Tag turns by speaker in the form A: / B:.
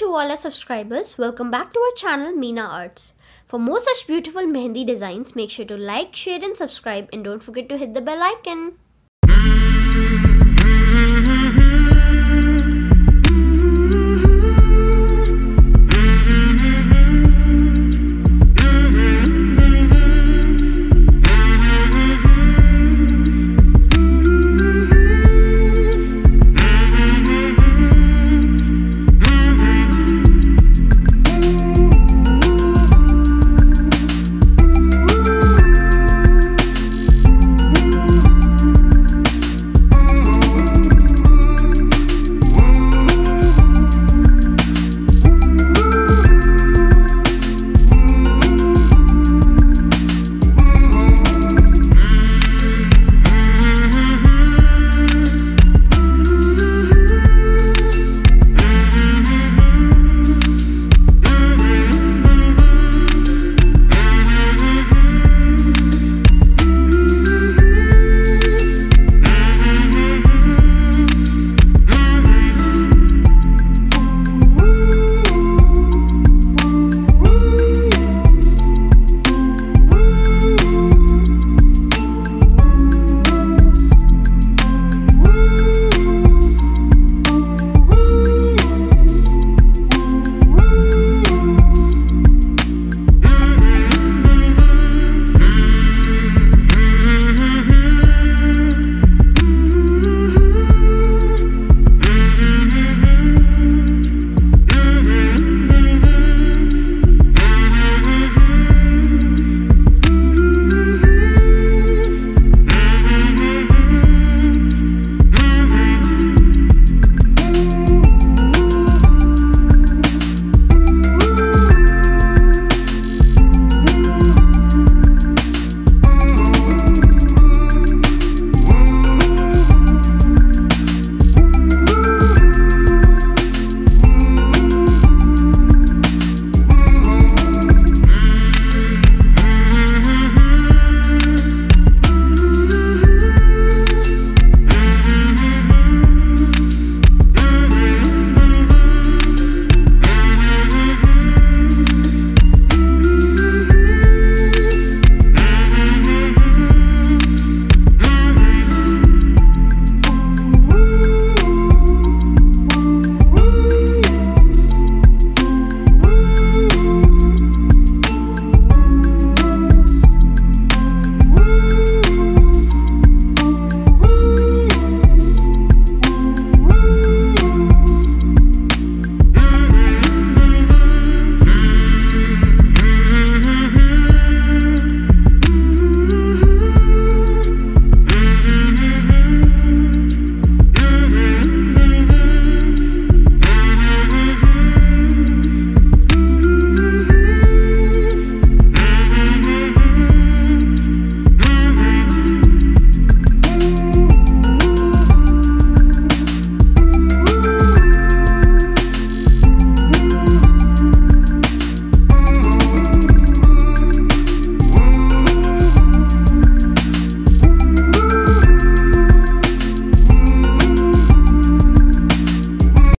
A: to all our subscribers. Welcome back to our channel Meena Arts. For more such beautiful mehendi designs, make sure to like, share and subscribe and don't forget to hit the bell icon.